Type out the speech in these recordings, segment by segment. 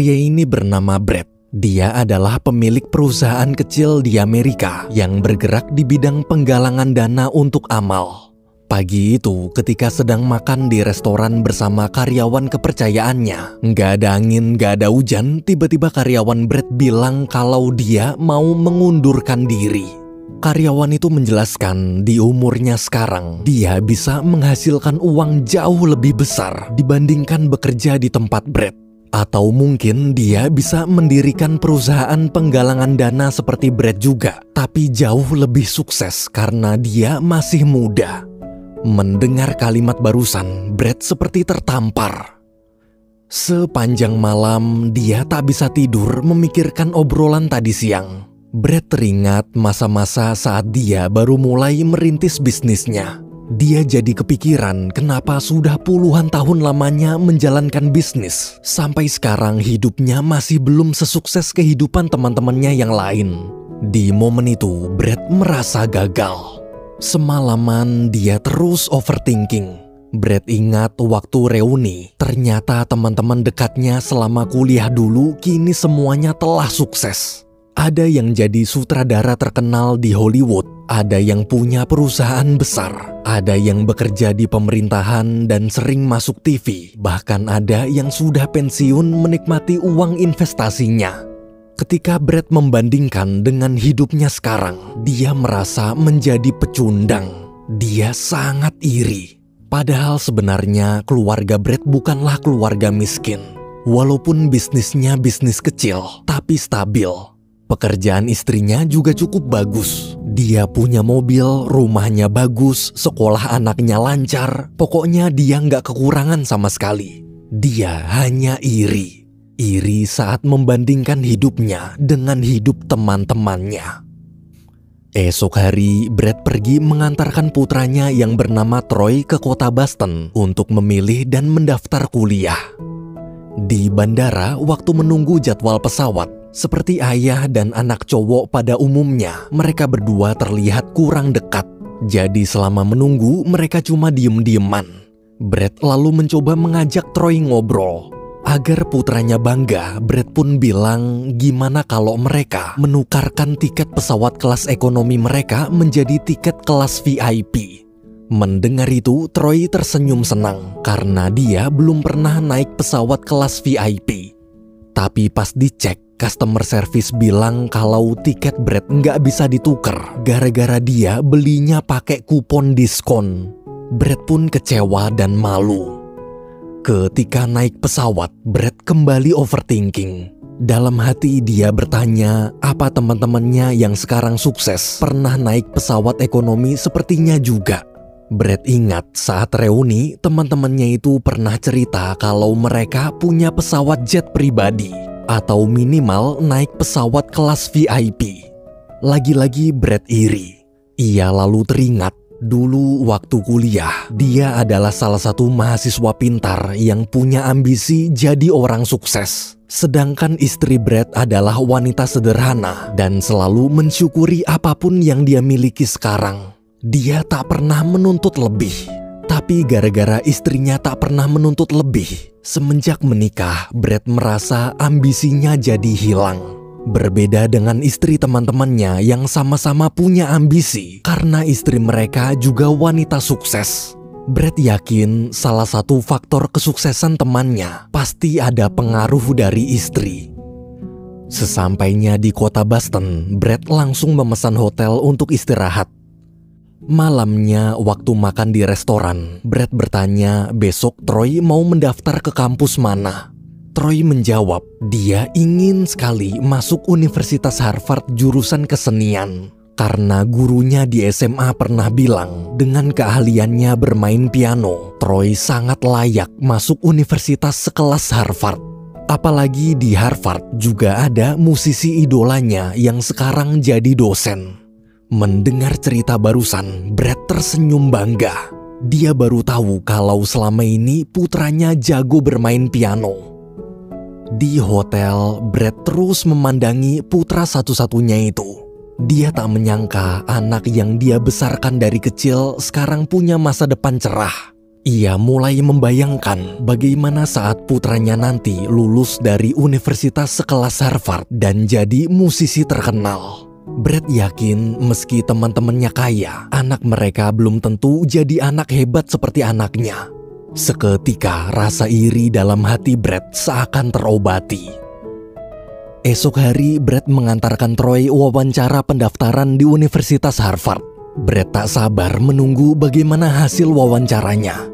Pria ini bernama Brad. Dia adalah pemilik perusahaan kecil di Amerika yang bergerak di bidang penggalangan dana untuk amal. Pagi itu, ketika sedang makan di restoran bersama karyawan kepercayaannya, nggak ada angin, nggak ada hujan, tiba-tiba karyawan Brad bilang kalau dia mau mengundurkan diri. Karyawan itu menjelaskan di umurnya sekarang, dia bisa menghasilkan uang jauh lebih besar dibandingkan bekerja di tempat Brad. Atau mungkin dia bisa mendirikan perusahaan penggalangan dana seperti Brad juga, tapi jauh lebih sukses karena dia masih muda. Mendengar kalimat barusan, Brad seperti tertampar. Sepanjang malam, dia tak bisa tidur memikirkan obrolan tadi siang. Brad teringat masa-masa saat dia baru mulai merintis bisnisnya. Dia jadi kepikiran kenapa sudah puluhan tahun lamanya menjalankan bisnis. Sampai sekarang hidupnya masih belum sesukses kehidupan teman-temannya yang lain. Di momen itu, Brad merasa gagal. Semalaman dia terus overthinking. Brad ingat waktu reuni, ternyata teman-teman dekatnya selama kuliah dulu kini semuanya telah sukses. Ada yang jadi sutradara terkenal di Hollywood, ada yang punya perusahaan besar, ada yang bekerja di pemerintahan dan sering masuk TV, bahkan ada yang sudah pensiun menikmati uang investasinya. Ketika Brad membandingkan dengan hidupnya sekarang, dia merasa menjadi pecundang. Dia sangat iri. Padahal sebenarnya keluarga Brad bukanlah keluarga miskin. Walaupun bisnisnya bisnis kecil, tapi stabil. Pekerjaan istrinya juga cukup bagus. Dia punya mobil, rumahnya bagus, sekolah anaknya lancar. Pokoknya dia nggak kekurangan sama sekali. Dia hanya iri. Iri saat membandingkan hidupnya dengan hidup teman-temannya. Esok hari, Brad pergi mengantarkan putranya yang bernama Troy ke kota Boston untuk memilih dan mendaftar kuliah. Di bandara, waktu menunggu jadwal pesawat, seperti ayah dan anak cowok pada umumnya, mereka berdua terlihat kurang dekat. Jadi selama menunggu, mereka cuma diem-dieman. Brad lalu mencoba mengajak Troy ngobrol. Agar putranya bangga, Brad pun bilang gimana kalau mereka menukarkan tiket pesawat kelas ekonomi mereka menjadi tiket kelas VIP. Mendengar itu, Troy tersenyum senang karena dia belum pernah naik pesawat kelas VIP. Tapi pas dicek, customer service bilang kalau tiket Brad nggak bisa ditukar gara-gara dia belinya pakai kupon diskon. Brad pun kecewa dan malu. Ketika naik pesawat, Brad kembali overthinking. Dalam hati dia bertanya, apa teman-temannya yang sekarang sukses pernah naik pesawat ekonomi sepertinya juga. Brad ingat saat reuni, teman-temannya itu pernah cerita kalau mereka punya pesawat jet pribadi atau minimal naik pesawat kelas VIP. Lagi-lagi Brad iri. Ia lalu teringat dulu waktu kuliah, dia adalah salah satu mahasiswa pintar yang punya ambisi jadi orang sukses. Sedangkan istri Brad adalah wanita sederhana dan selalu mensyukuri apa pun yang dia miliki sekarang. Dia tak pernah menuntut lebih. Tapi gara-gara istrinya tak pernah menuntut lebih, semenjak menikah, Brad merasa ambisinya jadi hilang. Berbeda dengan istri teman-temannya yang sama-sama punya ambisi karena istri mereka juga wanita sukses. Brad yakin salah satu faktor kesuksesan temannya pasti ada pengaruh dari istri. Sesampainya di kota Boston, Brad langsung memesan hotel untuk istirahat. Malamnya waktu makan di restoran, Brad bertanya besok Troy mau mendaftar ke kampus mana. Troy menjawab, dia ingin sekali masuk Universitas Harvard jurusan kesenian. Karena gurunya di SMA pernah bilang, dengan keahliannya bermain piano, Troy sangat layak masuk universitas sekelas Harvard. Apalagi di Harvard juga ada musisi idolanya yang sekarang jadi dosen. Mendengar cerita barusan, Brad tersenyum bangga. Dia baru tahu kalau selama ini putranya jago bermain piano. Di hotel, Brad terus memandangi putra satu-satunya itu. Dia tak menyangka anak yang dia besarkan dari kecil sekarang punya masa depan cerah. Ia mulai membayangkan bagaimana saat putranya nanti lulus dari universitas sekelas Harvard dan jadi musisi terkenal. Brad yakin meski teman-temannya kaya, anak mereka belum tentu jadi anak hebat seperti anaknya. Seketika rasa iri dalam hati Brad seakan terobati. Esok hari Brad mengantarkan Troy wawancara pendaftaran di Universitas Harvard. Brad tak sabar menunggu bagaimana hasil wawancaranya.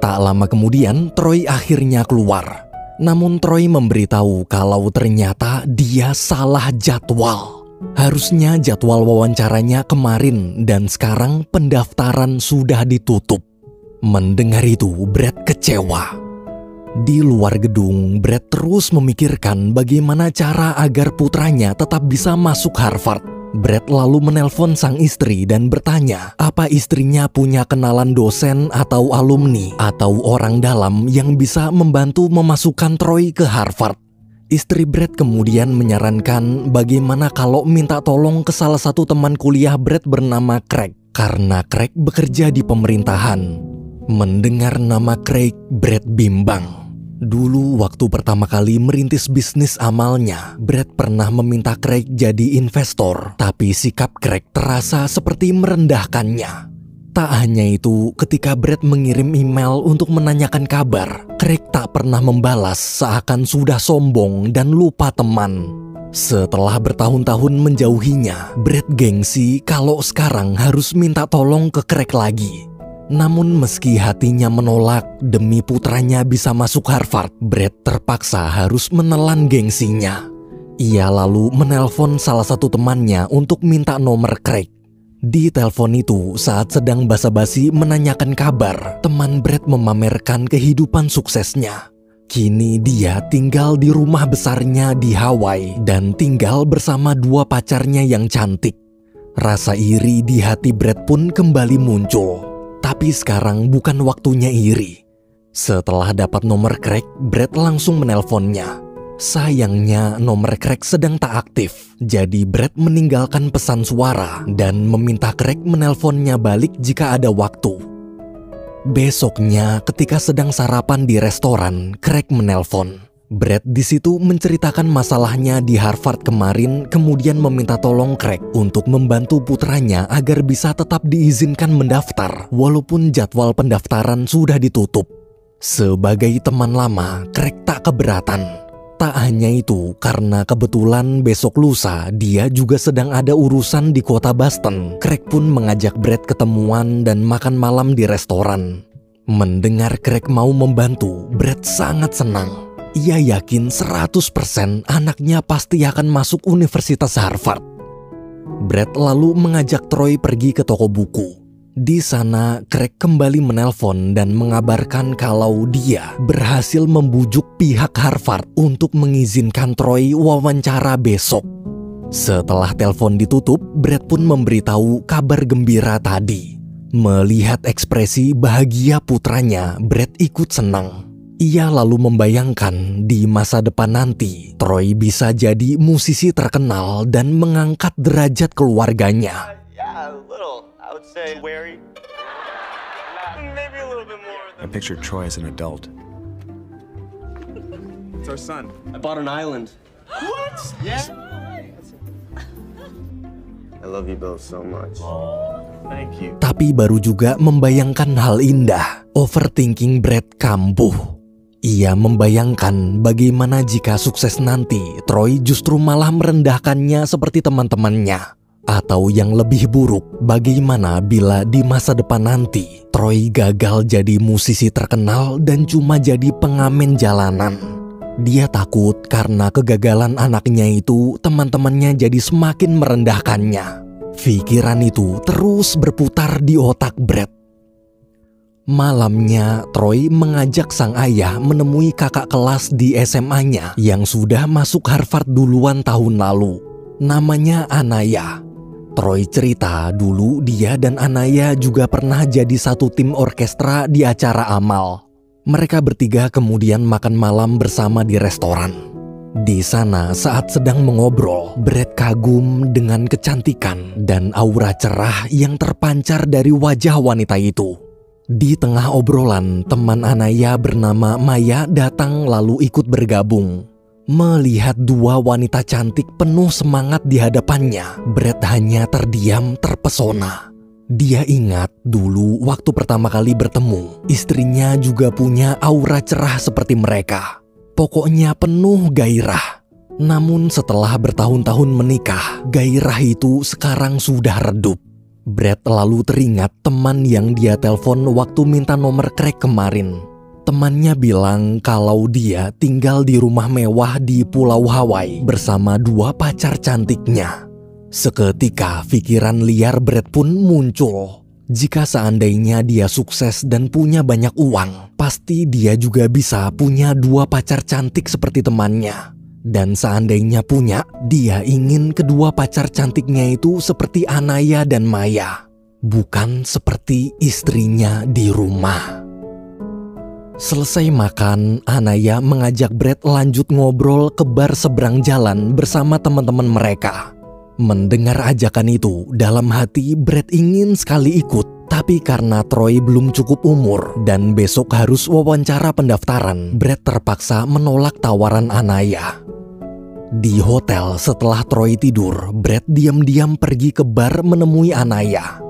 Tak lama kemudian, Troy akhirnya keluar. Namun Troy memberitahu kalau ternyata dia salah jadwal. Harusnya jadwal wawancaranya kemarin dan sekarang pendaftaran sudah ditutup. Mendengar itu, Brad kecewa. Di luar gedung, Brad terus memikirkan bagaimana cara agar putranya tetap bisa masuk Harvard. Brad lalu menelpon sang istri dan bertanya apa istrinya punya kenalan dosen atau alumni atau orang dalam yang bisa membantu memasukkan Troy ke Harvard. Istri Brad kemudian menyarankan bagaimana kalau minta tolong ke salah satu teman kuliah Brad bernama Craig karena Craig bekerja di pemerintahan. Mendengar nama Craig, Brad bimbang. Dulu waktu pertama kali merintis bisnis amalnya, Brad pernah meminta Craig jadi investor, tapi sikap Craig terasa seperti merendahkannya. Tak hanya itu, ketika Brad mengirim email untuk menanyakan kabar, Craig tak pernah membalas seakan sudah sombong dan lupa teman. Setelah bertahun-tahun menjauhinya, Brad gengsi kalau sekarang harus minta tolong ke Craig lagi. Namun meski hatinya menolak demi putranya bisa masuk Harvard, Brad terpaksa harus menelan gengsinya. Ia lalu menelpon salah satu temannya untuk minta nomor Craig. Di telepon itu, saat sedang basa-basi menanyakan kabar, teman Brad memamerkan kehidupan suksesnya. Kini dia tinggal di rumah besarnya di Hawaii dan tinggal bersama dua pacarnya yang cantik. Rasa iri di hati Brad pun kembali muncul. Tapi sekarang bukan waktunya iri. Setelah dapat nomor Craig, Brad langsung menelponnya. Sayangnya nomor Craig sedang tak aktif, jadi Brad meninggalkan pesan suara dan meminta Craig menelponnya balik jika ada waktu. Besoknya, ketika sedang sarapan di restoran, Craig menelpon. Brad di situ menceritakan masalahnya di Harvard kemarin, kemudian meminta tolong Craig untuk membantu putranya agar bisa tetap diizinkan mendaftar, walaupun jadwal pendaftaran sudah ditutup. Sebagai teman lama, Craig tak keberatan. Tak hanya itu, karena kebetulan besok lusa dia juga sedang ada urusan di kota Boston. Craig pun mengajak Brad ketemuan dan makan malam di restoran. Mendengar Craig mau membantu, Brad sangat senang. Ia yakin 100% anaknya pasti akan masuk Universitas Harvard. Brad lalu mengajak Troy pergi ke toko buku. Di sana, Craig kembali menelpon dan mengabarkan kalau dia berhasil membujuk pihak Harvard untuk mengizinkan Troy wawancara besok. Setelah telepon ditutup, Brad pun memberitahu kabar gembira tadi. Melihat ekspresi bahagia putranya, Brad ikut senang. Ia lalu membayangkan di masa depan nanti, Troy bisa jadi musisi terkenal dan mengangkat derajat keluarganya. I pictured Troy as an adult. It's our son. I bought an island. What? Yeah. I love you both so much. Thank you. Tapi baru juga membayangkan hal indah, overthinking Brad kambuh. Ia membayangkan bagaimana jika sukses nanti Troy justru malah merendahkannya seperti teman-temannya. Atau yang lebih buruk, bagaimana bila di masa depan nanti Troy gagal jadi musisi terkenal dan cuma jadi pengamen jalanan. Dia takut karena kegagalan anaknya itu teman-temannya jadi semakin merendahkannya. Pikiran itu terus berputar di otak Brad Malamnya, Troy mengajak sang ayah menemui kakak kelas di SMA-nya yang sudah masuk Harvard duluan tahun lalu. Namanya Anaya. Troy cerita dulu dia dan Anaya juga pernah jadi satu tim orkestra di acara amal. Mereka bertiga kemudian makan malam bersama di restoran. Di sana saat sedang mengobrol, Brad kagum dengan kecantikan dan aura cerah yang terpancar dari wajah wanita itu. Di tengah obrolan, teman Anaya bernama Maya datang lalu ikut bergabung. Melihat dua wanita cantik penuh semangat di hadapannya, Brett hanya terdiam terpesona. Dia ingat dulu waktu pertama kali bertemu, istrinya juga punya aura cerah seperti mereka. Pokoknya penuh gairah. Namun setelah bertahun-tahun menikah, gairah itu sekarang sudah redup. Brad lalu teringat teman yang dia telepon waktu minta nomor Craig kemarin. Temannya bilang kalau dia tinggal di rumah mewah di Pulau Hawaii bersama dua pacar cantiknya. Seketika pikiran liar Brad pun muncul. Jika seandainya dia sukses dan punya banyak uang, pasti dia juga bisa punya dua pacar cantik seperti temannya. Dan seandainya punya, dia ingin kedua pacar cantiknya itu seperti Anaya dan Maya, bukan seperti istrinya di rumah. Selesai makan, Anaya mengajak Brad lanjut ngobrol ke bar seberang jalan bersama teman-teman mereka. Mendengar ajakan itu, dalam hati Brad ingin sekali ikut, tapi karena Troy belum cukup umur dan besok harus wawancara pendaftaran, Brad terpaksa menolak tawaran Anaya. Di hotel setelah Troy tidur, Brad diam-diam pergi ke bar menemui Anaya.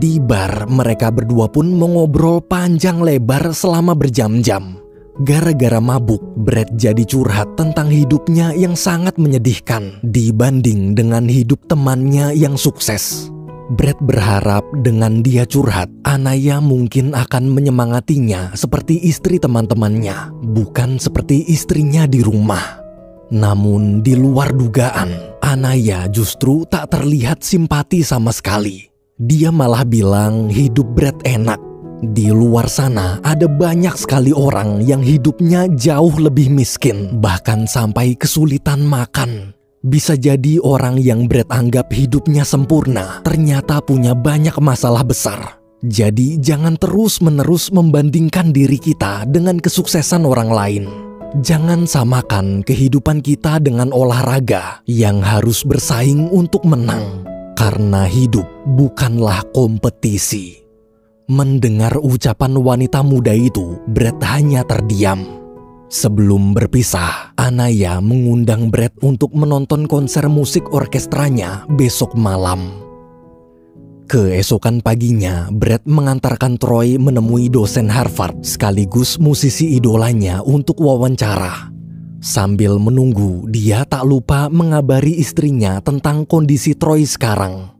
Di bar, mereka berdua pun mengobrol panjang lebar selama berjam-jam. Gara-gara mabuk, Brad jadi curhat tentang hidupnya yang sangat menyedihkan dibanding dengan hidup temannya yang sukses. Brad berharap dengan dia curhat, Anaya mungkin akan menyemangatinya seperti istri teman-temannya, bukan seperti istrinya di rumah. Namun di luar dugaan, Anaya justru tak terlihat simpati sama sekali. Dia malah bilang hidup Brad enak. Di luar sana ada banyak sekali orang yang hidupnya jauh lebih miskin, bahkan sampai kesulitan makan. Bisa jadi orang yang Brad anggap hidupnya sempurna, ternyata punya banyak masalah besar. Jadi jangan terus-menerus membandingkan diri kita dengan kesuksesan orang lain. Jangan samakan kehidupan kita dengan olahraga yang harus bersaing untuk menang, karena hidup bukanlah kompetisi. Mendengar ucapan wanita muda itu, Brett hanya terdiam. Sebelum berpisah, Anaya mengundang Brett untuk menonton konser musik orkestranya besok malam. Keesokan paginya, Brad mengantarkan Troy menemui dosen Harvard sekaligus musisi idolanya untuk wawancara. Sambil menunggu, dia tak lupa mengabari istrinya tentang kondisi Troy sekarang.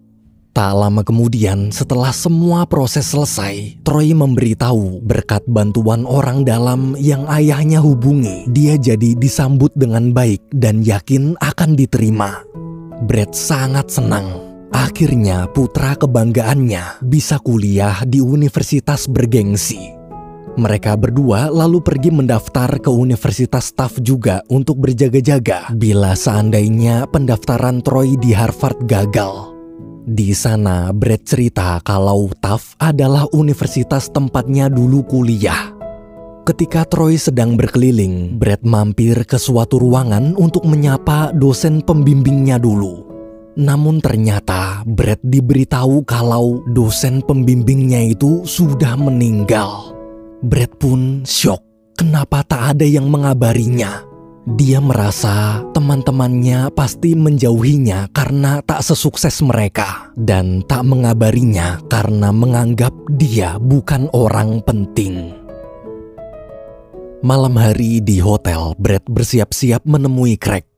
Tak lama kemudian, setelah semua proses selesai, Troy memberitahu berkat bantuan orang dalam yang ayahnya hubungi, dia jadi disambut dengan baik dan yakin akan diterima. Brad sangat senang Akhirnya putra kebanggaannya bisa kuliah di universitas bergengsi. Mereka berdua lalu pergi mendaftar ke Universitas Staff juga untuk berjaga-jaga bila seandainya pendaftaran Troy di Harvard gagal. Di sana, Brad cerita kalau TAF adalah universitas tempatnya dulu kuliah. Ketika Troy sedang berkeliling, Brad mampir ke suatu ruangan untuk menyapa dosen pembimbingnya dulu. Namun ternyata Brad diberitahu kalau dosen pembimbingnya itu sudah meninggal. Brad pun shock. Kenapa tak ada yang mengabarinya? Dia merasa teman-temannya pasti menjauhinya karena tak sesukses mereka dan tak mengabarinya karena menganggap dia bukan orang penting. Malam hari di hotel, Brad bersiap-siap menemui Craig.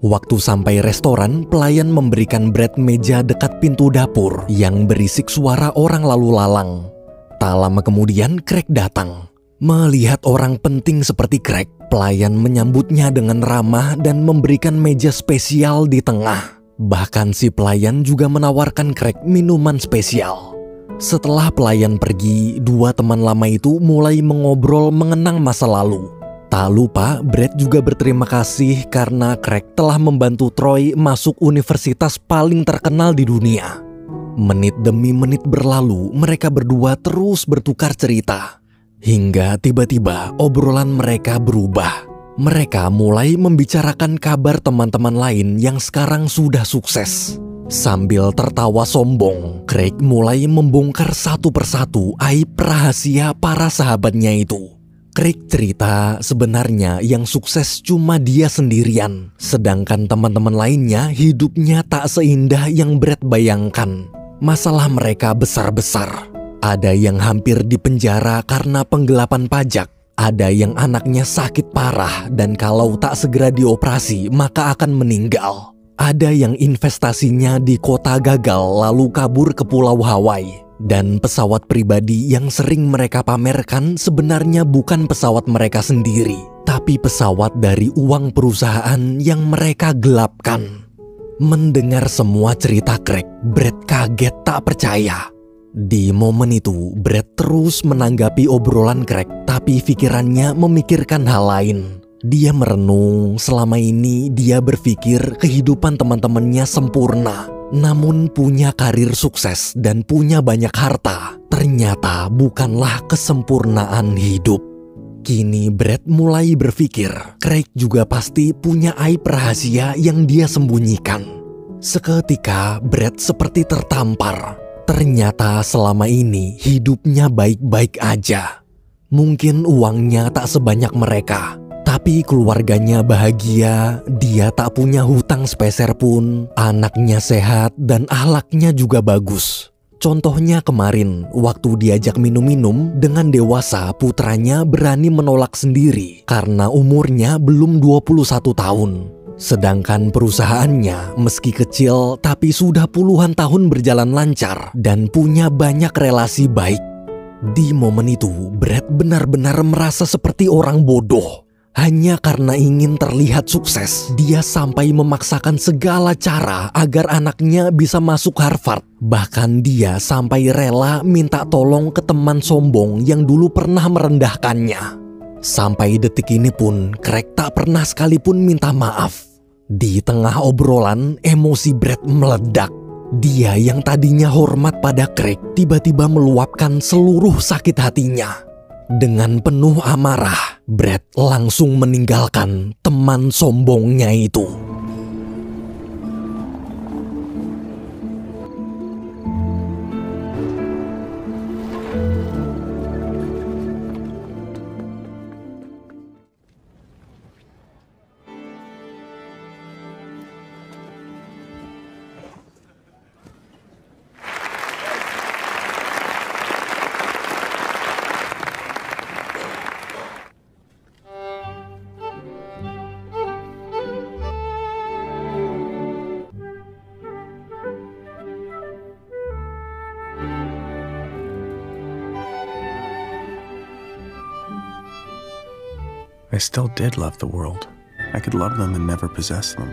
Waktu sampai restoran, pelayan memberikan Brad meja dekat pintu dapur yang berisik suara orang lalu lalang. Tak lama kemudian, Craig datang. Melihat orang penting seperti Craig, pelayan menyambutnya dengan ramah dan memberikan meja spesial di tengah. Bahkan si pelayan juga menawarkan Craig minuman spesial. Setelah pelayan pergi, dua teman lama itu mulai mengobrol mengenang masa lalu. Tak lupa, Brad juga berterima kasih karena Craig telah membantu Troy masuk universitas paling terkenal di dunia. Menit demi menit berlalu, mereka berdua terus bertukar cerita. Hingga tiba-tiba obrolan mereka berubah. Mereka mulai membicarakan kabar teman-teman lain yang sekarang sudah sukses. Sambil tertawa sombong, Craig mulai membongkar satu persatu aib rahasia para sahabatnya itu. Craig cerita sebenarnya yang sukses cuma dia sendirian, sedangkan teman-teman lainnya hidupnya tak seindah yang Brad bayangkan. Masalah mereka besar-besar. Ada yang hampir dipenjara karena penggelapan pajak, ada yang anaknya sakit parah dan kalau tak segera dioperasi maka akan meninggal. Ada yang investasinya di kota gagal lalu kabur ke pulau Hawaii. Dan pesawat pribadi yang sering mereka pamerkan sebenarnya bukan pesawat mereka sendiri, tapi pesawat dari uang perusahaan yang mereka gelapkan. Mendengar semua cerita Craig, Brad kaget tak percaya. Di momen itu, Brad terus menanggapi obrolan Craig, tapi pikirannya memikirkan hal lain. Dia merenung, selama ini dia berpikir kehidupan teman-temannya sempurna, namun punya karir sukses dan punya banyak harta. Ternyata bukanlah kesempurnaan hidup. Kini Brad mulai berpikir, Craig juga pasti punya aib rahasia yang dia sembunyikan. Seketika Brad seperti tertampar. Ternyata selama ini hidupnya baik-baik aja. Mungkin uangnya tak sebanyak mereka, tapi keluarganya bahagia, dia tak punya hutang sepeser pun, anaknya sehat dan ahlaknya juga bagus. Contohnya kemarin, waktu diajak minum-minum dengan dewasa putranya berani menolak sendiri karena umurnya belum 21 tahun. Sedangkan perusahaannya meski kecil tapi sudah puluhan tahun berjalan lancar dan punya banyak relasi baik. Di momen itu, Brad benar-benar merasa seperti orang bodoh hanya karena ingin terlihat sukses, dia sampai memaksakan segala cara agar anaknya bisa masuk Harvard. Bahkan dia sampai rela minta tolong ke teman sombong yang dulu pernah merendahkannya. Sampai detik ini pun, Craig tak pernah sekalipun minta maaf. Di tengah obrolan, emosi Brad meledak. Dia yang tadinya hormat pada Craig tiba-tiba meluapkan seluruh sakit hatinya. Dengan penuh amarah, Brad langsung meninggalkan teman sombongnya itu. Still did love the world. I could love them and never possess them.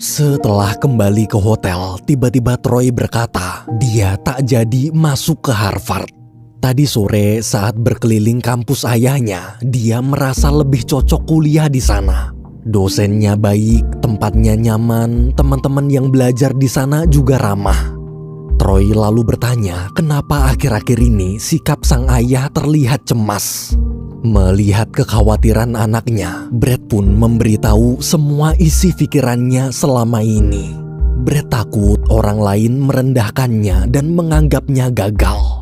Setelah kembali ke hotel, tiba-tiba Troy berkata dia tak jadi masuk ke Harvard. Tadi sore saat berkeliling kampus ayahnya, dia merasa lebih cocok kuliah di sana. Dosennya baik, tempatnya nyaman, teman-teman yang belajar di sana juga ramah. Troy lalu bertanya, kenapa akhir-akhir ini sikap sang ayah terlihat cemas. Melihat kekhawatiran anaknya, Brad pun memberitahu semua isi pikirannya selama ini. Brad takut orang lain merendahkannya dan menganggapnya gagal.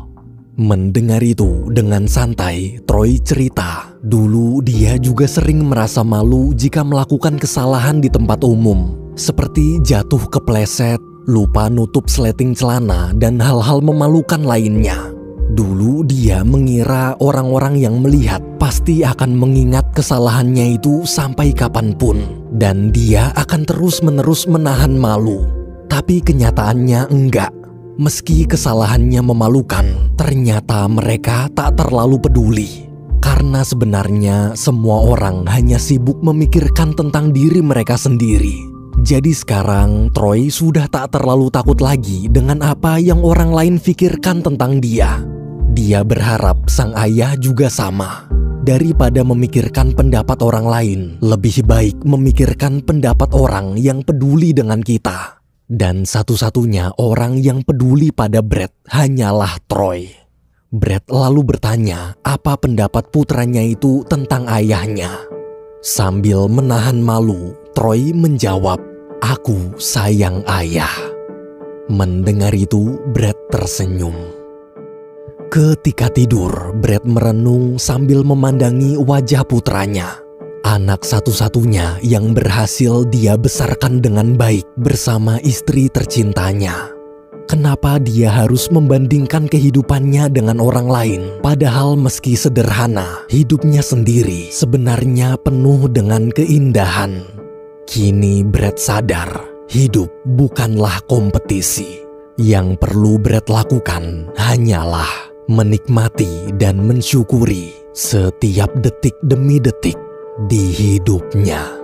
Mendengar itu dengan santai, Troy cerita, dulu dia juga sering merasa malu jika melakukan kesalahan di tempat umum, seperti jatuh kepleset, lupa nutup sleting celana, dan hal-hal memalukan lainnya. Dulu dia mengira orang-orang yang melihat pasti akan mengingat kesalahannya itu sampai kapan pun, dan dia akan terus-menerus menahan malu. Tapi kenyataannya enggak. Meski kesalahannya memalukan, ternyata mereka tak terlalu peduli. Karena sebenarnya semua orang hanya sibuk memikirkan tentang diri mereka sendiri. Jadi sekarang Troy sudah tak terlalu takut lagi dengan apa yang orang lain pikirkan tentang dia. Dia berharap sang ayah juga sama. daripada memikirkan pendapat orang lain, lebih baik memikirkan pendapat orang yang peduli dengan kita. Dan satu-satunya orang yang peduli pada Brett hanyalah Troy. Brett lalu bertanya apa pendapat putranya itu tentang ayahnya. Sambil menahan malu, Troy menjawab, "Aku sayang ayah." Mendengar itu, Brett tersenyum. Ketika tidur, Brett merenung sambil memandangi wajah putranya anak satu-satunya yang berhasil dia besarkan dengan baik bersama istri tercintanya. Kenapa dia harus membandingkan kehidupannya dengan orang lain, padahal meski sederhana, hidupnya sendiri sebenarnya penuh dengan keindahan. Kini Brett sadar, hidup bukanlah kompetisi. Yang perlu Brett lakukan hanyalah menikmati dan mensyukuri setiap detik demi detik di hidupnya.